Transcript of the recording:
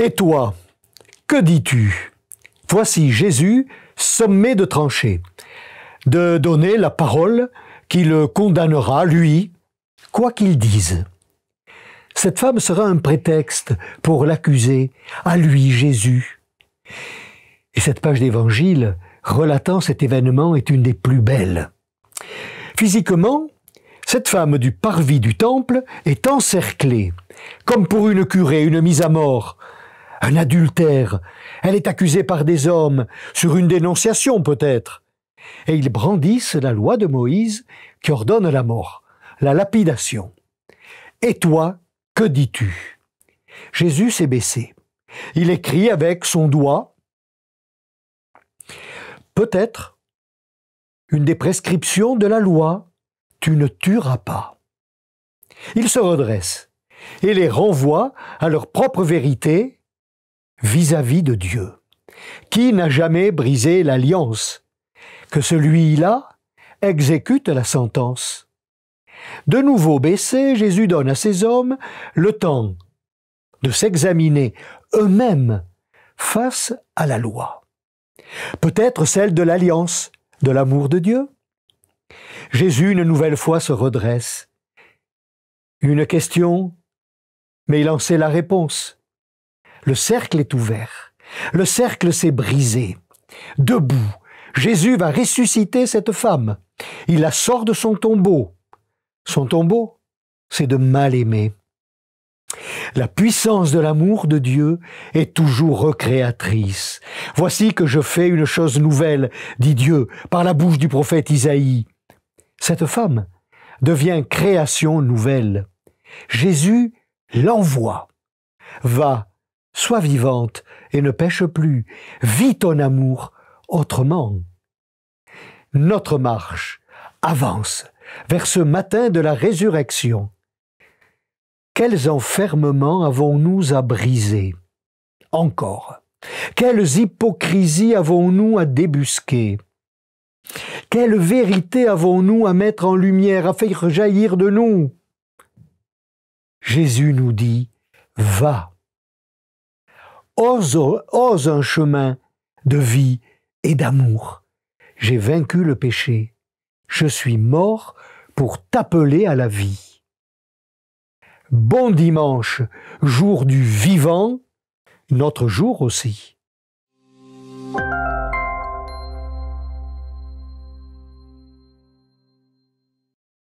Et toi, que dis-tu? Voici Jésus sommé de trancher, de donner la parole qui le condamnera, lui, quoi qu'il dise. Cette femme sera un prétexte pour l'accuser, à lui Jésus. Et cette page d'évangile relatant cet événement est une des plus belles. Physiquement, cette femme du parvis du temple est encerclée, comme pour une curée, une mise à mort, un adultère. Elle est accusée par des hommes, sur une dénonciation peut-être. Et ils brandissent la loi de Moïse qui ordonne la mort, la lapidation. Et toi, que dis-tu? Jésus s'est baissé. Il écrit avec son doigt, peut-être, une des prescriptions de la loi, tu ne tueras pas. Il se redresse et les renvoie à leur propre vérité vis-à-vis de Dieu. Qui n'a jamais brisé l'alliance? Que celui-là exécute la sentence. De nouveau baissé, Jésus donne à ces hommes le temps de s'examiner eux-mêmes face à la loi. Peut-être celle de l'alliance, de l'amour de Dieu? Jésus une nouvelle fois se redresse. Une question, mais il en sait la réponse. Le cercle est ouvert. Le cercle s'est brisé. Debout, Jésus va ressusciter cette femme. Il la sort de son tombeau. Son tombeau, c'est de mal aimer. La puissance de l'amour de Dieu est toujours recréatrice. Voici que je fais une chose nouvelle, dit Dieu par la bouche du prophète Isaïe. Cette femme devient création nouvelle. Jésus l'envoie. Va sois vivante et ne pêche plus, vis ton amour autrement. Notre marche avance vers ce matin de la résurrection. Quels enfermements avons-nous à briser? Encore. Quelles hypocrisies avons-nous à débusquer? Quelle vérité avons-nous à mettre en lumière, à faire jaillir de nous? Jésus nous dit, va, ose, un chemin de vie et d'amour. J'ai vaincu le péché. Je suis mort pour t'appeler à la vie. Bon dimanche, jour du vivant, notre jour aussi.